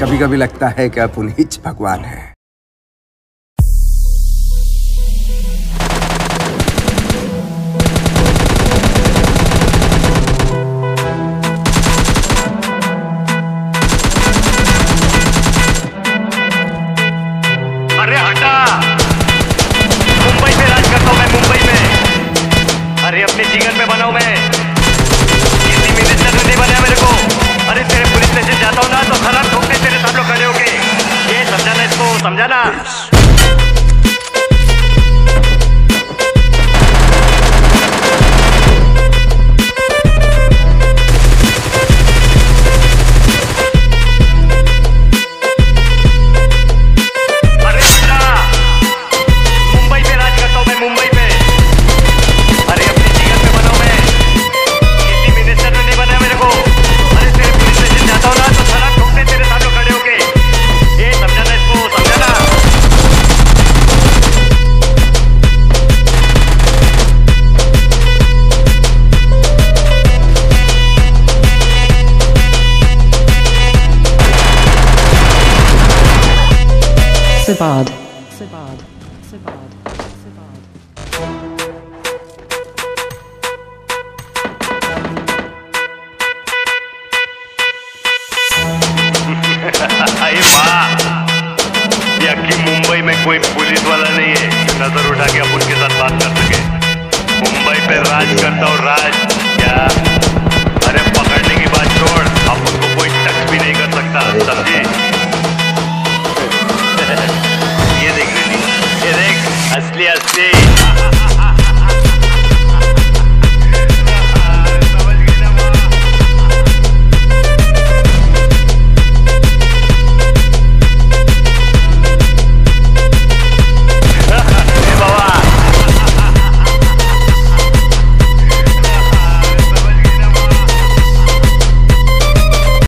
कभी कभी लगता है कि आप उन्हीं भगवान है। अरे हटा! मुंबई में राज करता मैं, मुंबई में। अरे अपने जीवन में बनाऊ मैं। किसी मिनिस्टर ने नहीं बनाया मेरे को। अरे तेरे पुलिस स्टेशन जाता हूँ ना तो खराब समझाना इसको Sibad. Sibad. Sibad. अरे वाह ये अक्की मुंबई में कोई पुलिस वाला नहीं है नज़र उठा के अपन के साथ बात कर सके मुंबई पे राज करता हूँ राज